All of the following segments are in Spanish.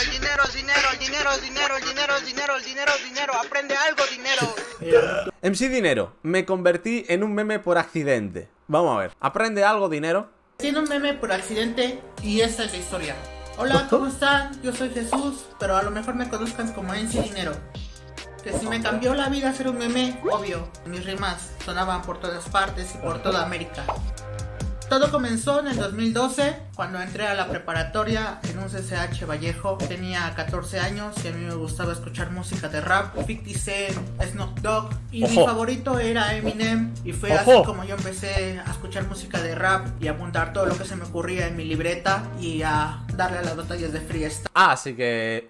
el dinero es dinero, el dinero es dinero, el dinero es dinero, el dinero es dinero, aprende algo, dinero. MC Dinero, me convertí en un meme por accidente. Vamos a ver, aprende algo, dinero. Tiene un meme por accidente y esta es la historia. Hola, ¿cómo están? Yo soy Jesús, pero a lo mejor me conozcan como MC Dinero. Que si me cambió la vida hacer un meme, obvio, mis rimas sonaban por todas partes y por toda América. Todo comenzó en el 2012, cuando entré a la preparatoria en un CCH Vallejo. Tenía 14 años y a mí me gustaba escuchar música de rap, 50 Cent, Snoop Dogg. Y mi favorito era Eminem. Y fue Ojo. así como yo empecé a escuchar música de rap y a apuntar todo lo que se me ocurría en mi libreta y a darle a las batallas de freestyle. Ah, así que...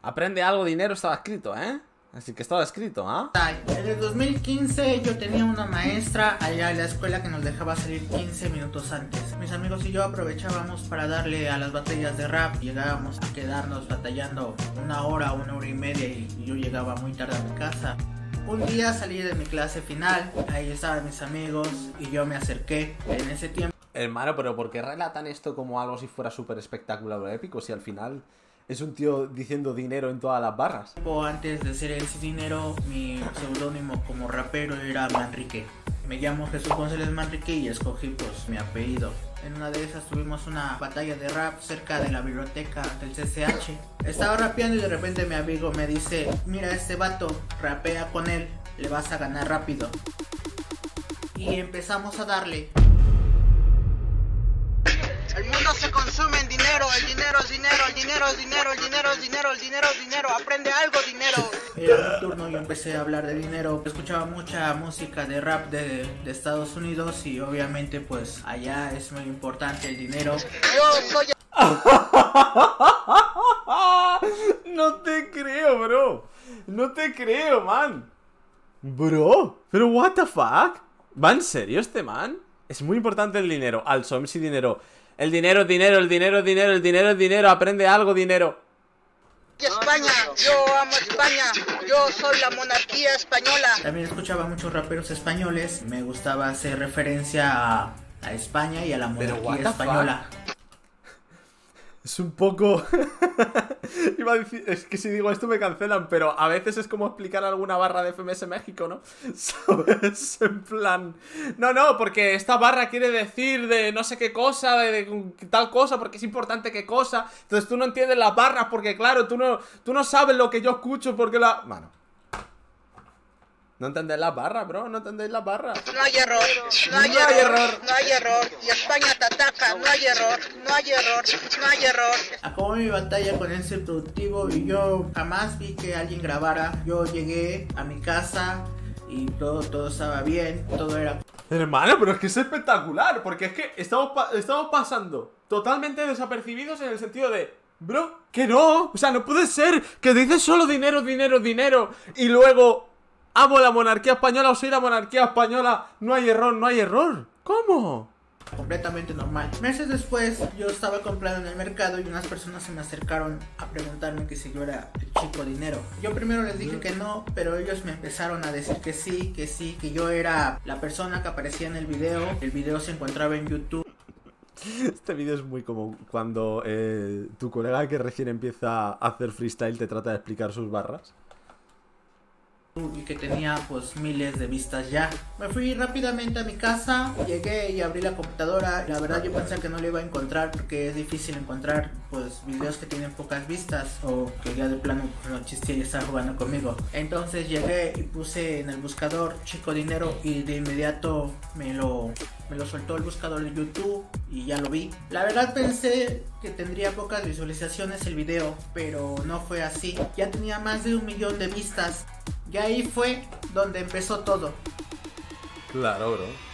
Aprende algo, dinero estaba escrito, ¿eh? Así que estaba escrito, ¿ah? En el 2015 yo tenía una maestra allá en la escuela que nos dejaba salir 15 minutos antes. Mis amigos y yo aprovechábamos para darle a las batallas de rap. Llegábamos a quedarnos batallando una hora, una hora y media y yo llegaba muy tarde a mi casa. Un día salí de mi clase final, ahí estaban mis amigos y yo me acerqué. En ese tiempo Hermano, pero ¿por qué relatan esto como algo si fuera súper espectacular o épico? Si al final es un tío diciendo dinero en todas las barras. antes de ser el dinero, mi seudónimo como rapero era Manrique. Me llamo Jesús González Manrique y escogí pues mi apellido. En una de esas tuvimos una batalla de rap cerca de la biblioteca del CCH. Estaba rapeando y de repente mi amigo me dice, mira este vato, rapea con él, le vas a ganar rápido. Y empezamos a darle. El mundo se consume en dinero, el dinero es dinero, el dinero es dinero, el dinero es dinero, el dinero es dinero, aprende algo, dinero. Era mi turno, yo empecé a hablar de dinero. Escuchaba mucha música de rap de, de Estados Unidos y obviamente pues allá es muy importante el dinero. Yo soy no te creo, bro. No te creo, man. Bro, pero what the fuck? ¿Va en serio este man? Es muy importante el dinero. Also, MC dinero. El dinero es dinero, el dinero es dinero, el dinero es dinero. Aprende algo, dinero. España, yo amo España, yo soy la monarquía española. También escuchaba muchos raperos españoles. Me gustaba hacer referencia a, a España y a la monarquía española. Es un poco... Iba a decir, es que si digo esto me cancelan, pero a veces es como explicar alguna barra de FMS México, ¿no? ¿Sabes? En plan... No, no, porque esta barra quiere decir de no sé qué cosa, de, tal cosa, porque es importante qué cosa. Entonces tú no entiendes las barras porque, claro, tú no, tú no sabes lo que yo escucho porque la... Bueno. No entendéis las barras, bro, no entendéis las barras. No hay error, no hay No hay error, error. no hay error. Y España te ataca, no hay error, no hay error, no hay error. Acabó mi batalla con ese productivo y yo jamás vi que alguien grabara. Yo llegué a mi casa y todo, todo estaba bien, todo era Hermano, pero es que es espectacular, porque es que estamos, pa- estamos pasando totalmente desapercibidos en el sentido de, bro, que no, o sea, no puede ser que dices solo dinero, dinero, dinero, y luego amo la monarquía española o soy la monarquía española, no hay error, no hay error. ¿Cómo? completamente normal. Meses después yo estaba comprando en el mercado y unas personas se me acercaron a preguntarme que si yo era el chico dinero. Yo primero les dije que no, pero ellos me empezaron a decir que sí, que sí, que yo era la persona que aparecía en el video. El video se encontraba en YouTube. Este vídeo es muy como cuando eh, tu colega que recién empieza a hacer freestyle te trata de explicar sus barras. Y que tenía pues miles de vistas ya. Me fui rápidamente a mi casa, llegué y abrí la computadora. La verdad yo pensé que no lo iba a encontrar porque es difícil encontrar pues videos que tienen pocas vistas o que ya de plano pues, no existía y estaba jugando conmigo. Entonces llegué y puse en el buscador chico dinero y de inmediato me lo me lo soltó el buscador de YouTube y ya lo vi. La verdad pensé que tendría pocas visualizaciones el video, pero no fue así. Ya tenía más de un millón de vistas. Y ahí fue donde empezó todo. Claro, bro.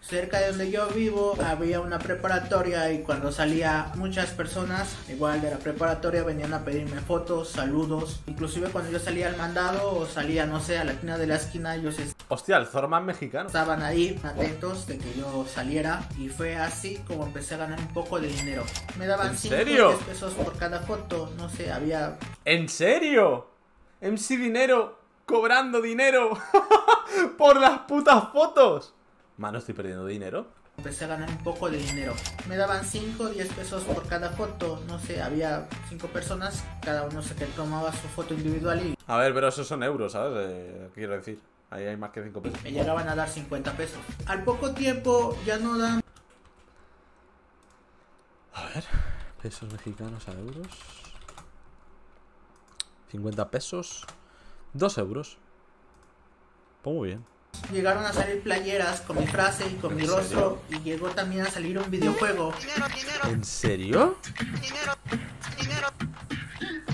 Cerca de donde yo vivo había una preparatoria y cuando salía muchas personas, igual de la preparatoria, venían a pedirme fotos, saludos. Inclusive cuando yo salía al mandado o salía, no sé, a la esquina de la esquina, ellos Hostia, el Zorman mexicano. estaban ahí atentos de que yo saliera y fue así como empecé a ganar un poco de dinero. Me daban ¿En 5 serio? 10 pesos por cada foto, no sé, había ¿En serio? MC Dinero cobrando dinero por las putas fotos. Mano, estoy perdiendo dinero. empecé a ganar un poco de dinero. Me daban 5 o 10 pesos por cada foto, no sé, había 5 personas, cada uno se que tomaba su foto individual y A ver, pero esos son euros, ¿sabes? Eh, quiero decir, ahí hay más que 5 pesos. me llegaban a dar 50 pesos. Al poco tiempo ya no dan A ver, pesos mexicanos a euros. 50 pesos. 2 euros. Pues muy bien. Llegaron a salir playeras con mi frase y con mi rostro y llegó también a salir un videojuego. Dinero, dinero, ¿En serio? dinero, dinero,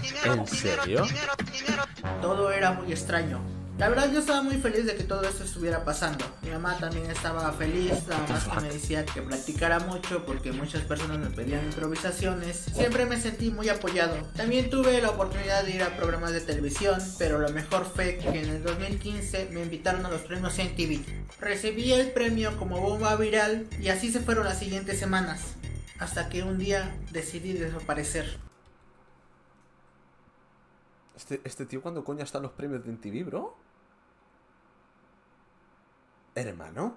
dinero, ¿En serio? dinero, dinero. Todo era muy extraño. La verdad yo estaba muy feliz de que todo esto estuviera pasando. Mi mamá también estaba feliz, nada más que me decía que practicara mucho porque muchas personas me pedían improvisaciones. Siempre me sentí muy apoyado. También tuve la oportunidad de ir a programas de televisión, pero lo mejor fue que en el 2015 me invitaron a los premios MTV. Recibí el premio como bomba viral y así se fueron las siguientes semanas. Hasta que un día decidí desaparecer. Este, este tío, ¿cuándo coño están los premios de MTV, bro? Hermano.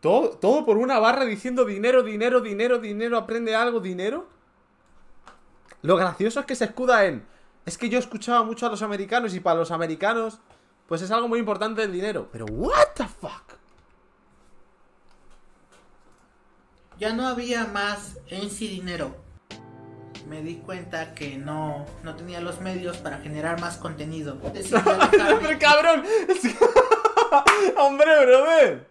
Todo, todo por una barra diciendo dinero, dinero, dinero, dinero, aprende algo, dinero. Lo gracioso es que se escuda en. Es que yo escuchaba mucho a los americanos y para los americanos, pues es algo muy importante el dinero. Pero, ¿what the fuck? Ya no había más en sí dinero. Me di cuenta que no, no tenía los medios para generar más contenido. Decidí alejarme. ¡Pero cabrón! ¡Hombre, brother!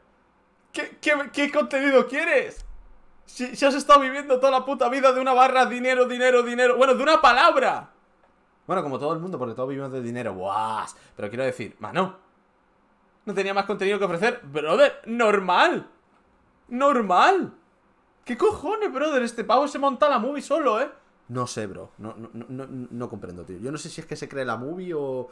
¿Qué, qué, qué contenido quieres? Si, has estado viviendo toda la puta vida de una barra dinero, dinero, dinero. Bueno, de una palabra. Bueno, como todo el mundo, porque todos vivimos de dinero. ¡Buah! Pero quiero decir, mano. No tenía más contenido que ofrecer. Brother, normal. Normal. ¿Qué cojones, brother? Este pavo se monta la movie solo, ¿eh? No sé, bro. No, no, no, no, no comprendo, tío. Yo no sé si es que se cree la movie o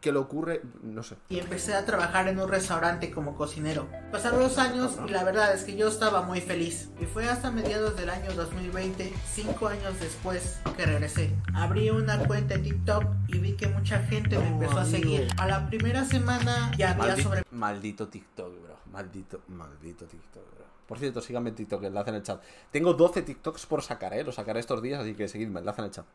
qué le ocurre. No sé. y empecé a trabajar en un restaurante como cocinero. Pasaron los años y la verdad es que yo estaba muy feliz. Y fue hasta mediados del año 2020, cinco años después, que regresé. Abrí una cuenta en TikTok y vi que mucha gente me empezó a seguir. A la primera semana ya había sobre Maldito TikTok, bro. Maldito, maldito TikTok, bro. Por cierto, síganme en TikTok, enlace en el chat. Tengo 12 TikToks por sacar, eh. Los sacaré estos días, así que seguidme, enlace en el chat.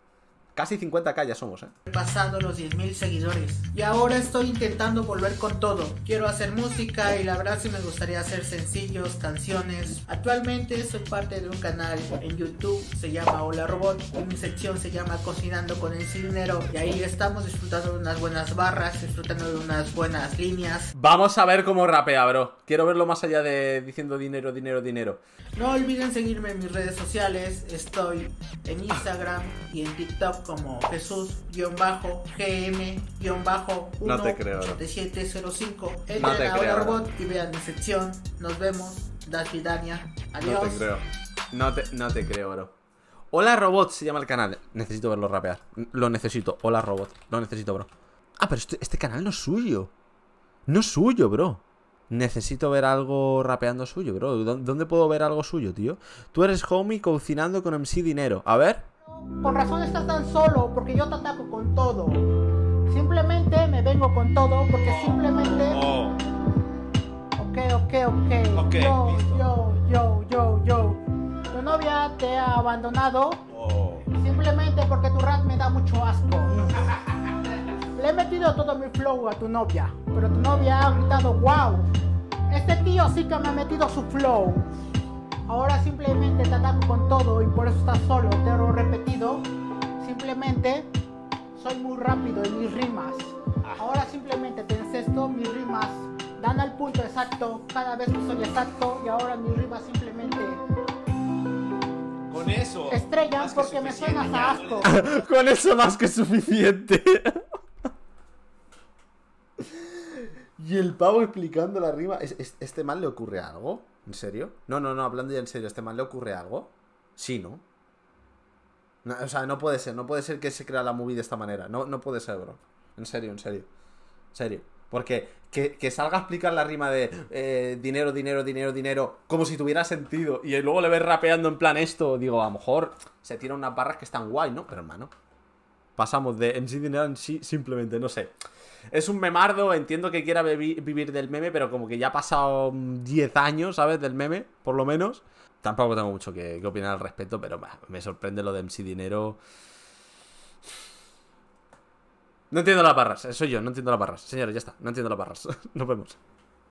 Casi 50k ya somos, eh. pasado los 10.000 seguidores. Y ahora estoy intentando volver con todo. Quiero hacer música y la verdad sí me gustaría hacer sencillos, canciones. Actualmente soy parte de un canal en YouTube, se llama Hola Robot. Y mi sección se llama Cocinando con el Dinero. Y ahí estamos disfrutando de unas buenas barras, disfrutando de unas buenas líneas. Vamos a ver cómo rapea, bro. Quiero verlo más allá de diciendo dinero, dinero, dinero. No olviden seguirme en mis redes sociales. Estoy en Instagram y en TikTok como Jesús-GM-18705. No te creo, No te. Robot y vean mi sección. Nos vemos. Das Vidania. Adiós. No te creo. No te, no te creo, bro. Hola Robot se llama el canal. Necesito verlo rapear. Lo necesito. Hola Robot. Lo necesito, bro. Ah, pero este, este canal no es suyo. No es suyo, bro. Necesito ver algo rapeando suyo, bro. ¿Dó- ¿Dónde puedo ver algo suyo, tío? Tú eres homie cocinando con MC Dinero. A ver. Con razón estás tan solo, porque yo te ataco con todo. Simplemente me vengo con todo, porque simplemente. Oh, Ok, ok, ok. Ok, yo, listo. yo, yo, yo, yo. Tu novia te ha abandonado oh. simplemente porque tu rap me da mucho asco. Le he metido todo mi flow a tu novia, pero tu novia ha gritado, wow, este tío sí que me ha metido su flow. Ahora simplemente te ataco con todo y por eso estás solo, te lo he repetido. Simplemente soy muy rápido en mis rimas. Ahora simplemente te encesto, mis rimas dan al punto exacto cada vez que soy exacto y ahora mis rimas simplemente Con eso. que porque me suenas a asco. Con eso más que suficiente. y el pavo explicando la rima. ¿Es- es- ¿Este mal le ocurre algo? ¿En serio? No, no, no, hablando ya en serio, ¿este mal le ocurre algo? Sí, ¿no? No, o sea, no puede ser, no puede ser que se crea la movie de esta manera. No, no puede ser, bro. En serio, en serio. En serio. Porque que, que salga a explicar la rima de eh, dinero, dinero, dinero, dinero, como si tuviera sentido, y luego le ves rapeando en plan esto, digo, a lo mejor se tira unas barras que están guay, ¿no? Pero hermano, pasamos de sí dinero en sí simplemente, no sé. es un memardo, entiendo que quiera vivir del meme, pero como que ya ha pasado mm, 10 años, ¿sabes? Del meme, por lo menos. Tampoco tengo mucho que, opinar al respecto, pero me sorprende lo de MC Dinero. No entiendo las barras, soy yo, no entiendo las barras. Señores, ya está, no entiendo las barras. Nos vemos.